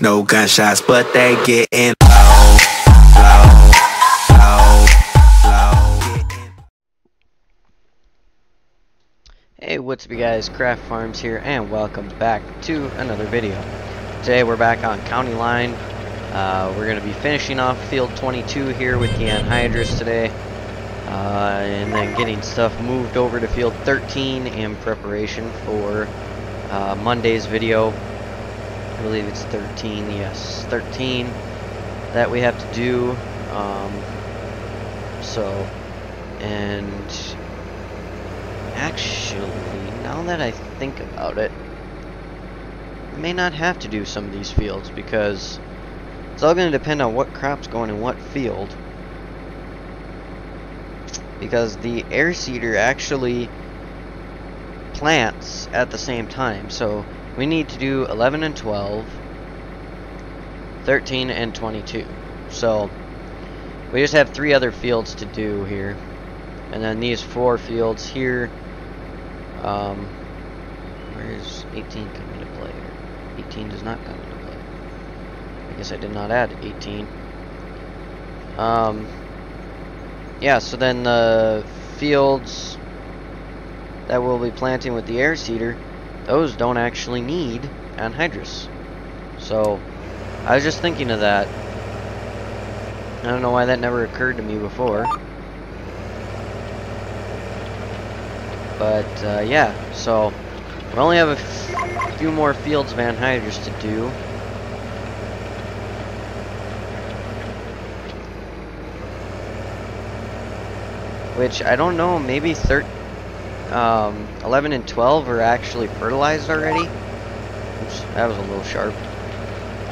no gunshots, but they getting low, low, low, low. Hey, what's up you guys, Kraft Farms here, and welcome back to another video. Today we're back on County Line. Uh, we're going to be finishing off Field 22 here with the anhydrous today. Uh, and then getting stuff moved over to Field 13 in preparation for uh, Monday's video. I believe it's 13, yes, 13 that we have to do. Um, so, and Actually, now that I think about it, I may not have to do some of these fields because it's all going to depend on what crop's going in what field. Because the air seeder actually plants at the same time. So we need to do 11 and 12, 13 and 22. So we just have three other fields to do here. And then these four fields here um, where's 18 come into play? 18 does not come into play. I guess I did not add 18. Um, yeah, so then the fields that we'll be planting with the air seeder, those don't actually need anhydrous. So, I was just thinking of that. I don't know why that never occurred to me before. But uh, yeah, so we only have a few more fields of anhydrous to do. Which I don't know, maybe thir um, 11 and 12 are actually fertilized already. Oops, that was a little sharp.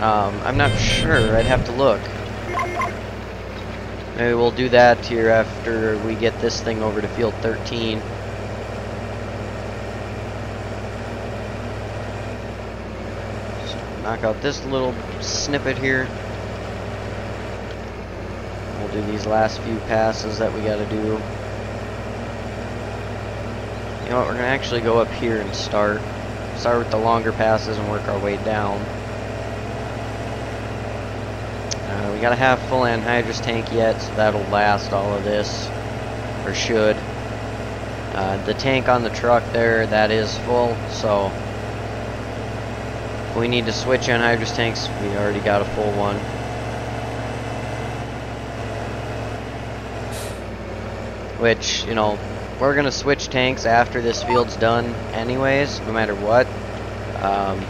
Um, I'm not sure, I'd have to look. Maybe we'll do that here after we get this thing over to field 13. knock out this little snippet here. We'll do these last few passes that we got to do. Know what, we're going to actually go up here and start. Start with the longer passes and work our way down. Uh, we got to have full anhydrous tank yet, so that'll last all of this, or should. Uh, the tank on the truck there, that is full, so we need to switch anhydrous tanks. We already got a full one. Which, you know, we're going to switch tanks after this field's done anyways, no matter what. Um,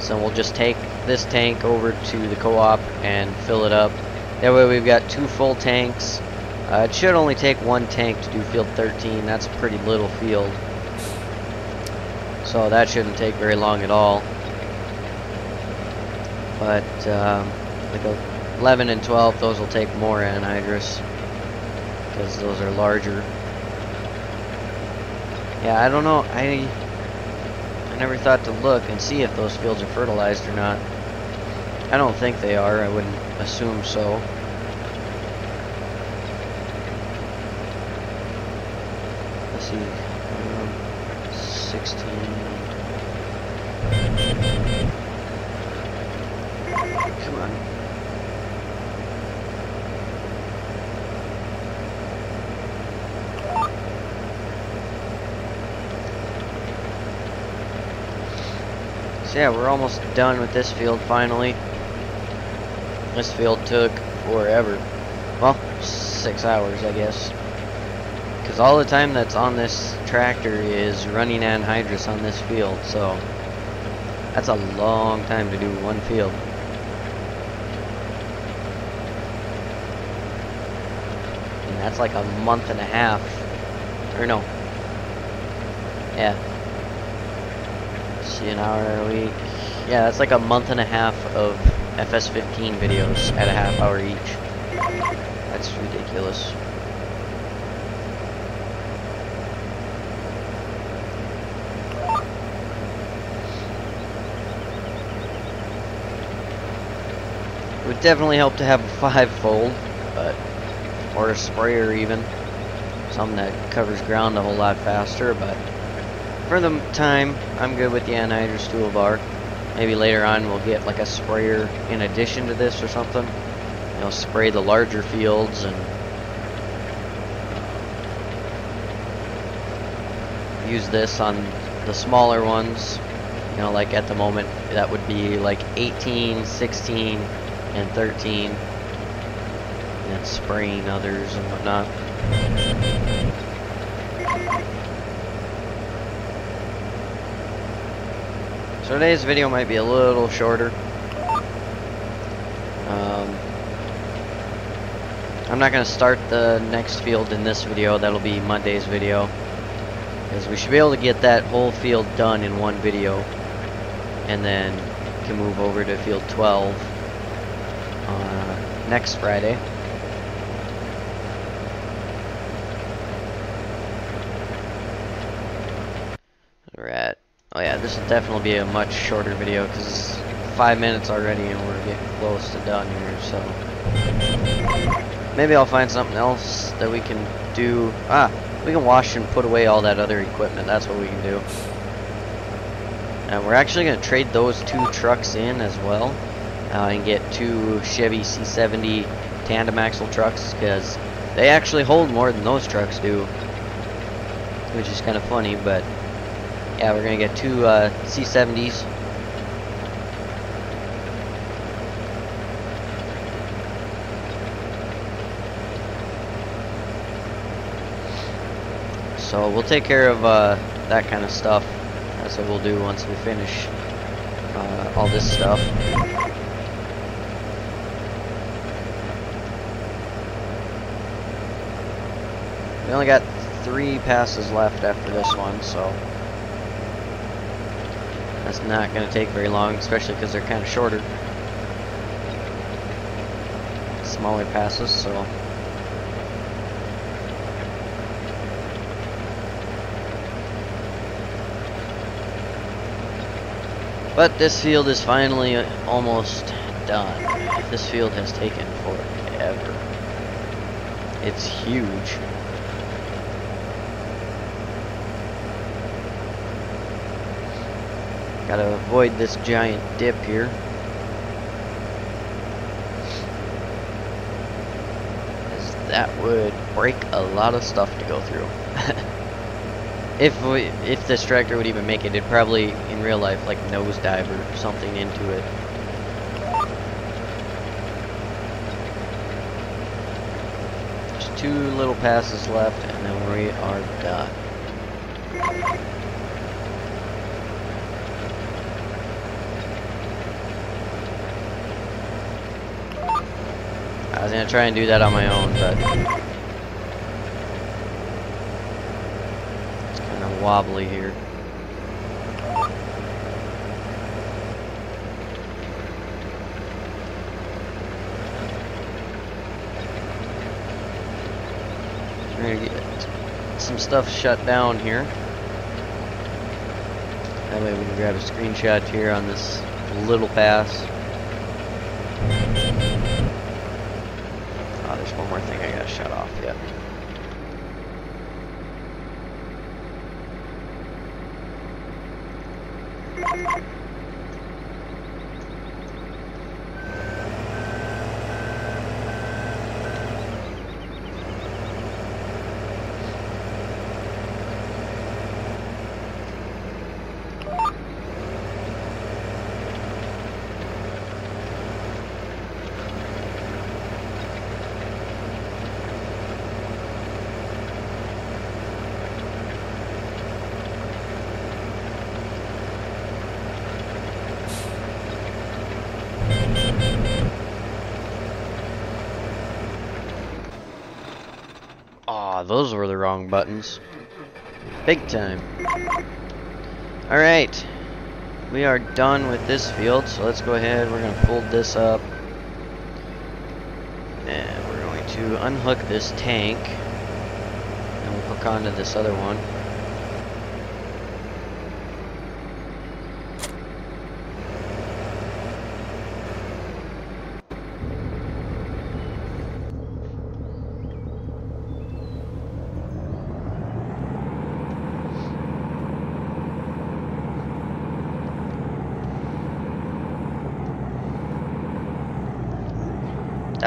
so we'll just take this tank over to the co-op and fill it up. That way we've got two full tanks. Uh, it should only take one tank to do field 13. That's a pretty little field. So that shouldn't take very long at all but um, like 11 and 12 those will take more anhydrous because those are larger yeah I don't know. I I never thought to look and see if those fields are fertilized or not. I don't think they are. I wouldn't assume so let's see um, 16 Come on. So yeah, we're almost done with this field finally. This field took forever. Well, six hours, I guess. Because all the time that's on this tractor is running anhydrous on this field, so that's a long time to do one field. And that's like a month and a half. Or no. Yeah. See an hour a week. Yeah, that's like a month and a half of FS15 videos at a half hour each. That's ridiculous. It would definitely help to have a five-fold, but or a sprayer even. Something that covers ground a whole lot faster, but for the time, I'm good with the anhydrous toolbar. maybe later on we'll get like a sprayer in addition to this or something. You know, spray the larger fields and use this on the smaller ones. You know, like at the moment, that would be like 18, 16, and 13. And spraying others and whatnot. So today's video might be a little shorter. Um, I'm not going to start the next field in this video. That'll be Monday's video. Because we should be able to get that whole field done in one video. And then can move over to field 12 uh, next Friday. We're at, oh yeah, this will definitely be a much shorter video because it's five minutes already and we're getting close to done here, so. Maybe I'll find something else that we can do. Ah, we can wash and put away all that other equipment. That's what we can do. And we're actually going to trade those two trucks in as well. Uh, and get two Chevy C70 tandem axle trucks because they actually hold more than those trucks do. Which is kind of funny, but yeah, we're to get two uh, C70s. So we'll take care of uh, that kind of stuff. That's what we'll do once we finish uh, all this stuff. We only got three passes left after this one, so that's not going to take very long, especially because they're kind of shorter. Smaller passes, so But this field is finally uh, almost done. This field has taken forever. It's huge. Gotta avoid this giant dip here. That would break a lot of stuff to go through. if we, if this tractor would even make it, it'd probably in real life like nosedive or something into it. There's two little passes left, and then we are done. Was gonna try and do that on my own, but it's kind of wobbly here. We're gonna get some stuff shut down here. That way we can grab a screenshot here on this little pass. One more thing I gotta shut off yet. Aw, those were the wrong buttons. Big time. Alright. We are done with this field, so let's go ahead. We're going to fold this up. And we're going to unhook this tank. And we'll hook onto this other one.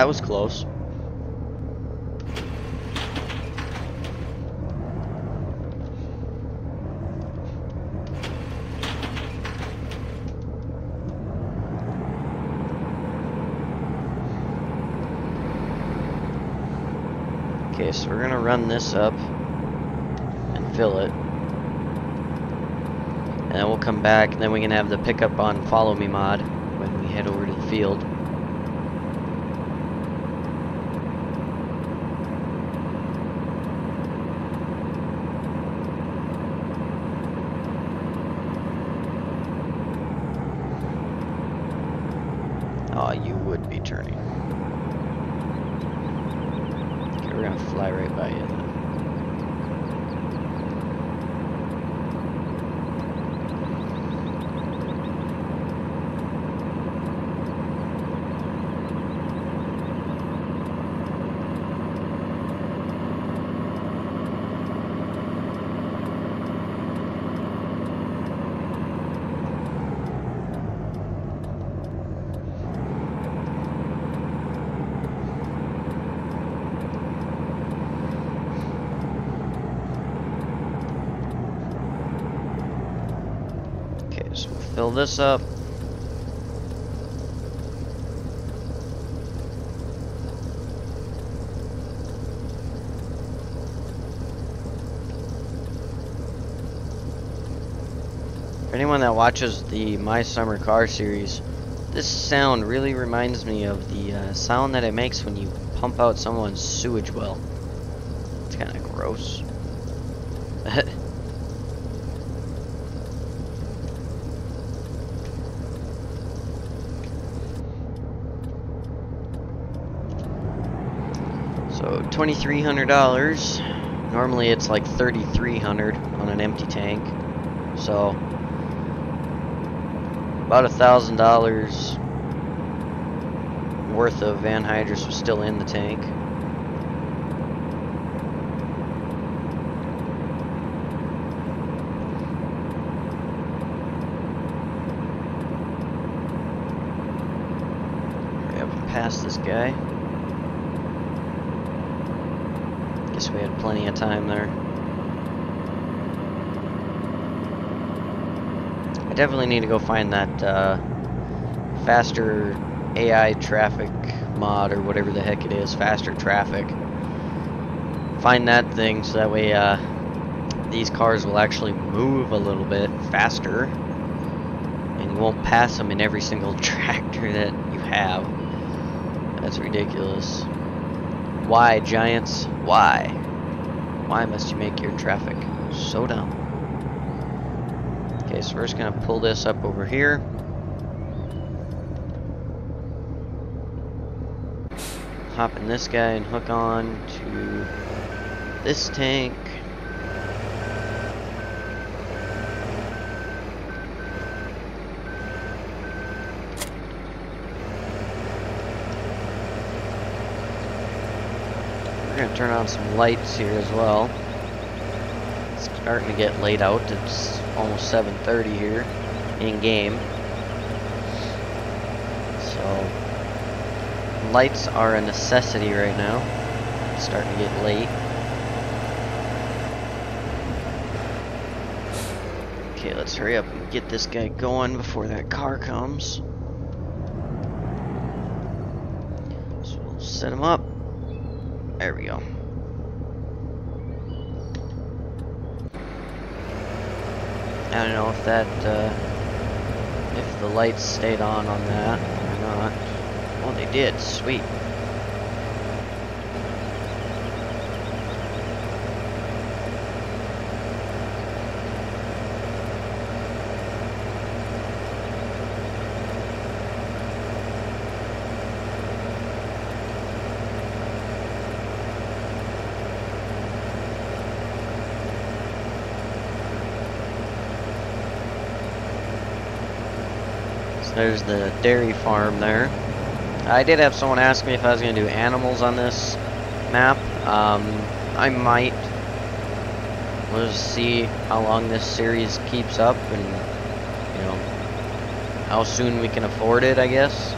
That was close. Okay, so we're gonna run this up and fill it. And then we'll come back and then we can have the pickup on follow me mod when we head over to the field. Oh, you would be turning. Okay, we're gonna fly right by you then. Okay, so we'll fill this up. For anyone that watches the My Summer Car series, this sound really reminds me of the uh, sound that it makes when you pump out someone's sewage well. It's kind of gross. So twenty-three hundred dollars. Normally it's like thirty-three hundred on an empty tank. So about a thousand dollars worth of anhydrous was still in the tank. Hurry up and pass this guy. Guess we had plenty of time there. I definitely need to go find that uh, faster AI traffic mod or whatever the heck it is, faster traffic. Find that thing so that way uh, these cars will actually move a little bit faster and you won't pass them in every single tractor that you have. That's ridiculous. Why, Giants? Why? Why must you make your traffic so dumb? So we're just gonna pull this up over here. Hop in this guy and hook on to this tank. We're gonna turn on some lights here as well. Starting to get late out. It's almost 7:30 here in game. So lights are a necessity right now. It's starting to get late. Okay, let's hurry up and get this guy going before that car comes. So we'll set him up. There we go. I don't know if that, uh, if the lights stayed on on that or not. Oh, they did. Sweet. So there's the dairy farm there. I did have someone ask me if I was going to do animals on this map. Um, I might. We'll see how long this series keeps up and, you know, how soon we can afford it, I guess.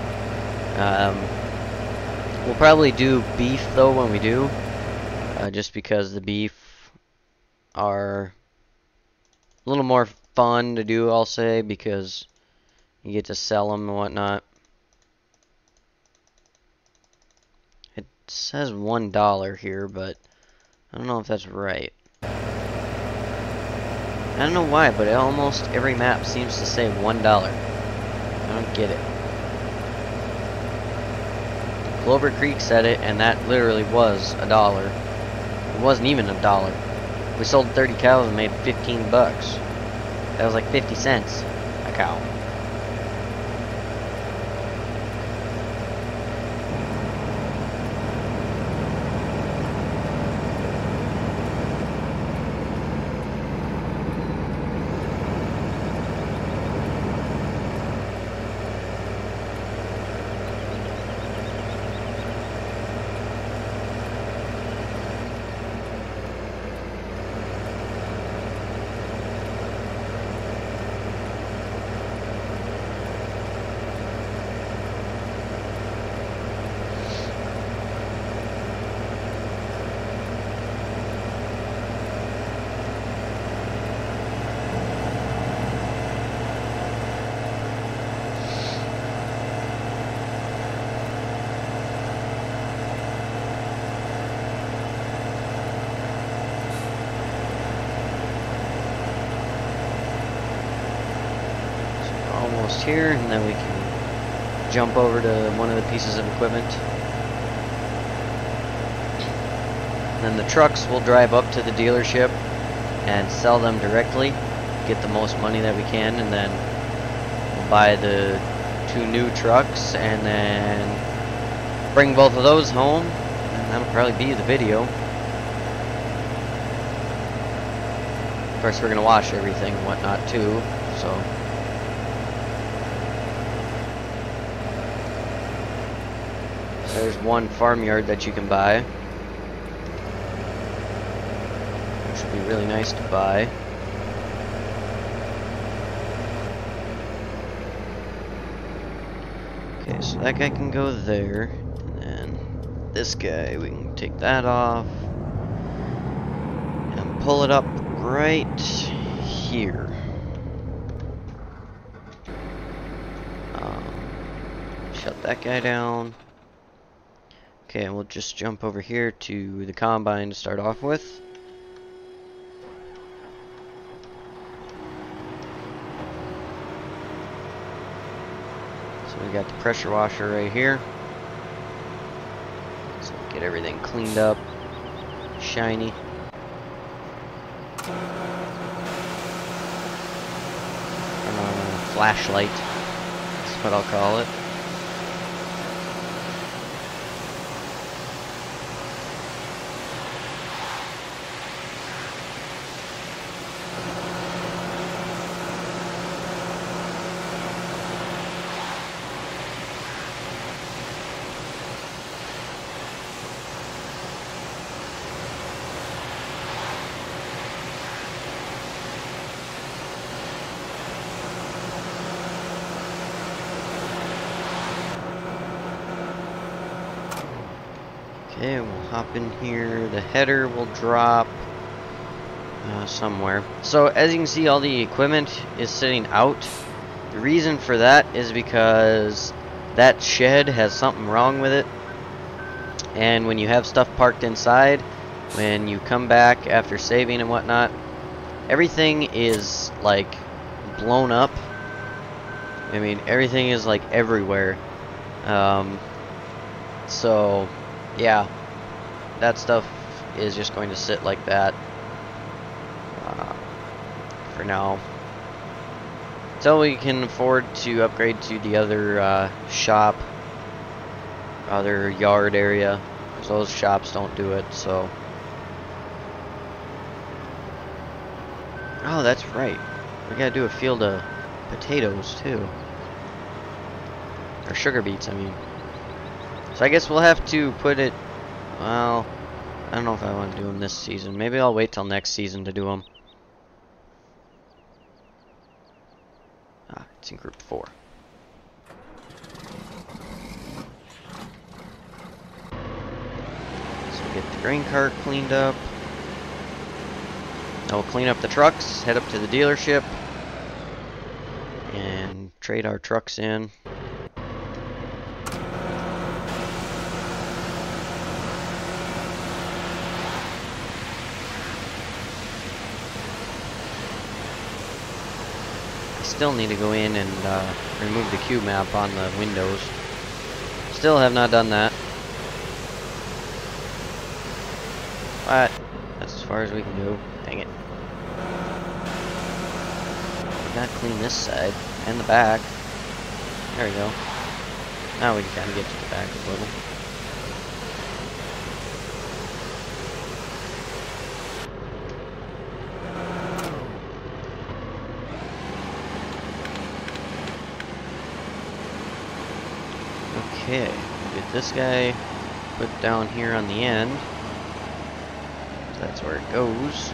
Um, We'll probably do beef though when we do, uh, just because the beef are a little more fun to do, I'll say, because you get to sell them and whatnot. It says one dollar here, but I don't know if that's right. I don't know why, but almost every map seems to say one dollar. I don't get it. Clover Creek said it, and that literally was a dollar. It wasn't even a dollar. We sold 30 cows and made 15 bucks. That was like 50 cents a cow. almost here, and then we can jump over to one of the pieces of equipment. Then the trucks will drive up to the dealership and sell them directly, get the most money that we can, and then we'll buy the two new trucks and then bring both of those home, and that'll probably be the video. Of course, we're going to wash everything and whatnot too, so. There's one farmyard that you can buy. Which would be really nice to buy. Okay, so that guy can go there. And then this guy, we can take that off. And pull it up right here. Um, shut that guy down. Okay, we'll just jump over here to the combine to start off with. So we got the pressure washer right here. So get everything cleaned up, shiny. Uh, flashlight, that's what I'll call it. Okay, we'll hop in here. The header will drop uh, somewhere. So as you can see, all the equipment is sitting out. The reason for that is because that shed has something wrong with it. And when you have stuff parked inside, when you come back after saving and whatnot, everything is like blown up. I mean, everything is like everywhere. Um, so yeah, that stuff is just going to sit like that uh, for now. Until we can afford to upgrade to the other uh, shop, other yard area, because those shops don't do it, so. Oh, that's right. We gotta do a field of potatoes, too. Or sugar beets, I mean. So I guess we'll have to put it, well, I don't know if I want to do them this season. Maybe I'll wait till next season to do them. Ah, it's in group four. So get the grain cart cleaned up. Now we'll clean up the trucks, head up to the dealership, and trade our trucks in. Still need to go in and uh, remove the cube map on the windows. Still have not done that. But that's as far as we can go. Dang it. We gotta clean this side and the back. There we go. Now we can kind of get to the back a little. Okay, get this guy put down here on the end. That's where it goes.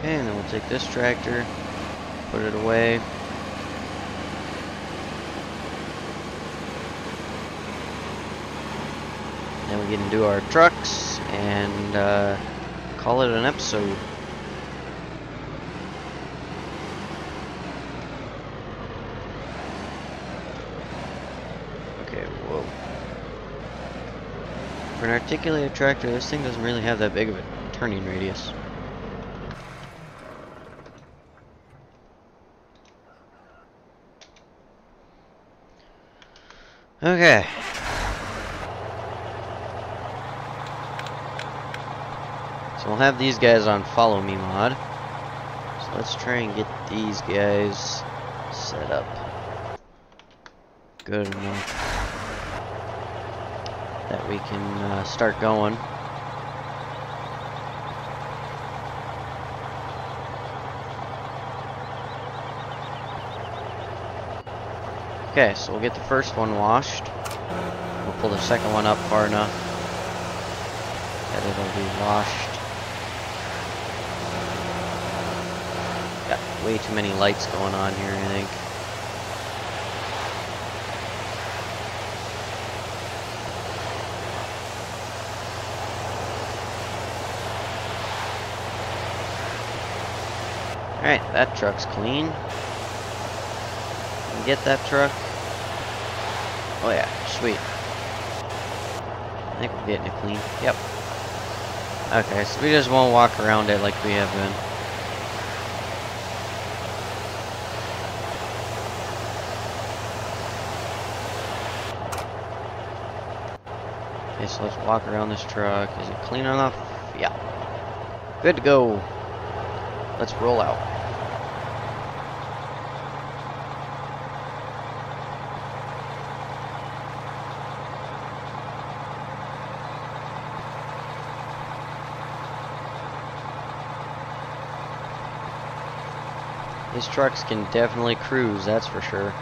Okay, and then we'll take this tractor, put it away. Then we get into our trucks and uh, call it an episode. Okay, whoa. For an articulated tractor, this thing doesn't really have that big of a turning radius. Okay. So we'll have these guys on follow me mod. So let's try and get these guys set up. Good enough. That we can uh, start going. Okay, so we'll get the first one washed. We'll pull the second one up far enough that it'll be washed. Got way too many lights going on here, I think. Alright, that truck's clean. Get that truck. Oh yeah, sweet. I think we're getting it clean. Yep. Okay, so we just won't walk around it like we have been. Okay, so let's walk around this truck. Is it clean enough? Yeah. Good to go. Let's roll out. These trucks can definitely cruise, that's for sure.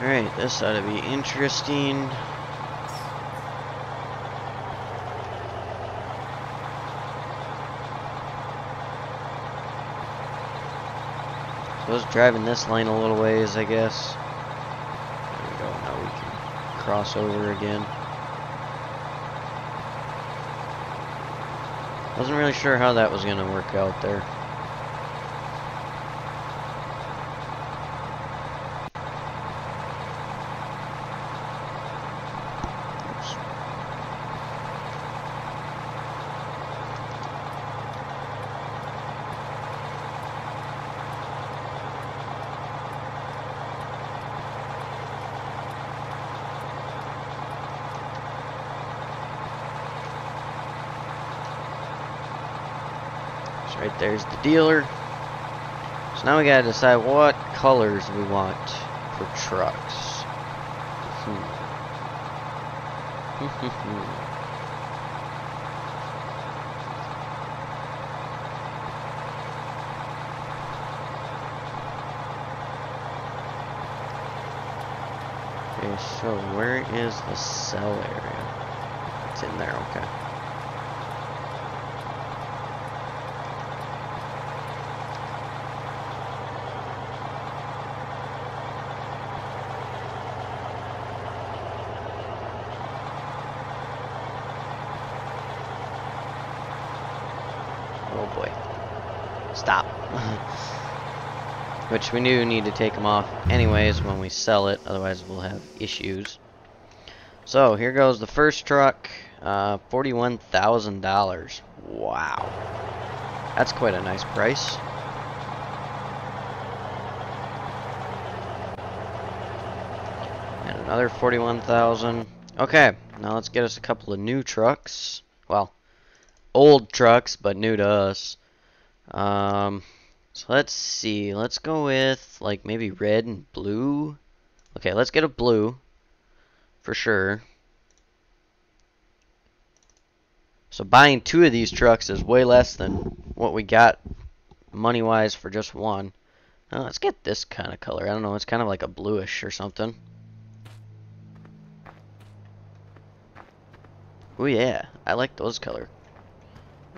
Alright, this ought to be interesting. So I was driving this lane a little ways, I guess. There we go, now we can cross over again. Wasn't really sure how that was gonna work out there. There's the dealer. So now we gotta decide what colors we want for trucks. Okay, so where is the sell area? It's in there, okay. Oh boy. Stop. We do need to take them off anyways when we sell it, otherwise we'll have issues. So here goes the first truck, uh, $41,000. Wow. That's quite a nice price. And another 41,000. Okay, now let's get us a couple of new trucks. Well, old trucks, but new to us. Um, so let's see. Let's go with like maybe red and blue. Okay, let's get a blue for sure. So buying two of these trucks is way less than what we got money wise for just one. Now let's get this kind of color. I don't know. It's kind of like a bluish or something. Oh yeah, I like those color.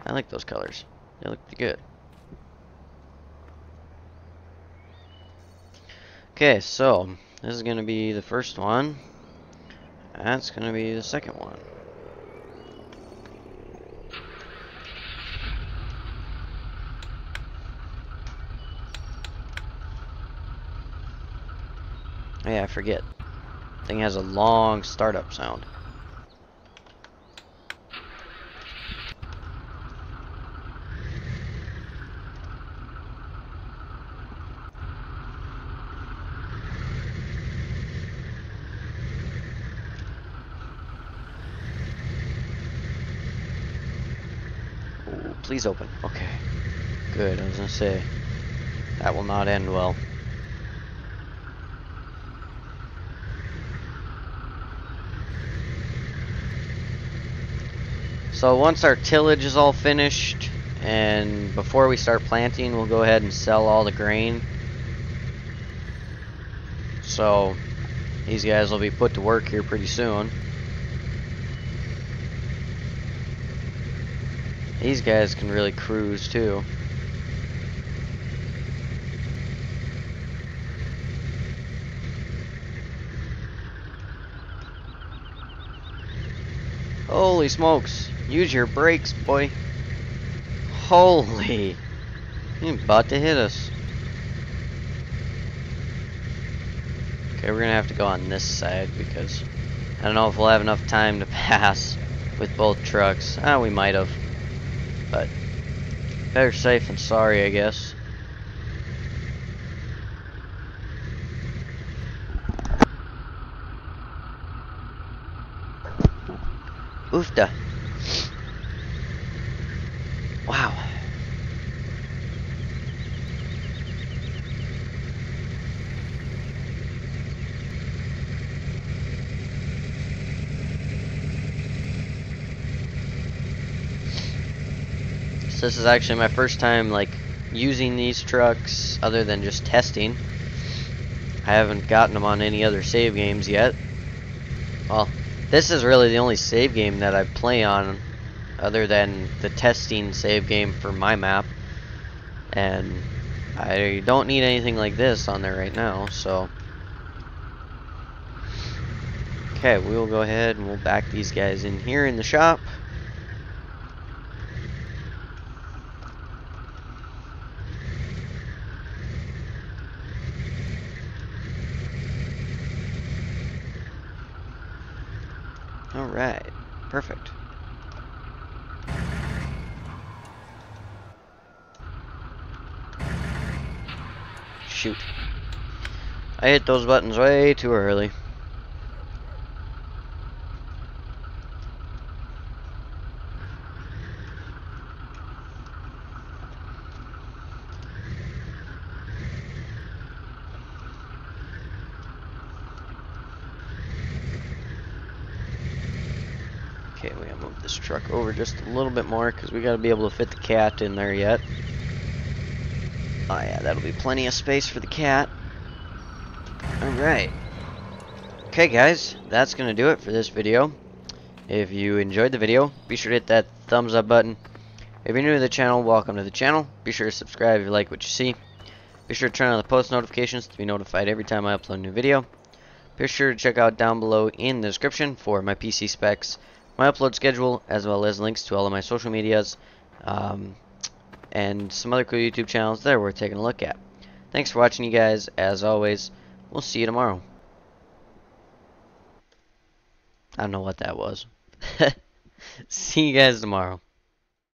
I like those colors. They look good. Okay, so this is gonna be the first one. That's gonna be the second one. Oh, yeah, I forget. Thing has a long startup sound. Please open. Okay. Good, I was gonna say. That will not end well. So once our tillage is all finished, and before we start planting, we'll go ahead and sell all the grain. So these guys will be put to work here pretty soon. These guys can really cruise too. Holy smokes. Use your brakes, boy. Holy. You're about to hit us. Okay, we're gonna have to go on this side because I don't know if we'll have enough time to pass with both trucks. Ah, we might have. But better safe than sorry, I guess. Oofda. This is actually my first time like using these trucks other than just testing. I haven't gotten them on any other save games yet. Well, this is really the only save game that I play on other than the testing save game for my map. And I don't need anything like this on there right now, so. Okay, we will go ahead and we'll back these guys in here in the shop. Alright, perfect. Shoot. I hit those buttons way too early. Okay, we gotta move this truck over just a little bit more because we gotta be able to fit the cat in there yet. Oh yeah, that'll be plenty of space for the cat. Alright. Okay guys, that's gonna do it for this video. If you enjoyed the video, be sure to hit that thumbs up button. If you're new to the channel, welcome to the channel. Be sure to subscribe if you like what you see. Be sure to turn on the post notifications to be notified every time I upload a new video. Be sure to check out down below in the description for my PC specs, my upload schedule, as well as links to all of my social medias, um, and some other cool YouTube channels that are worth taking a look at. Thanks for watching, you guys. As always, we'll see you tomorrow. I don't know what that was. see you guys tomorrow.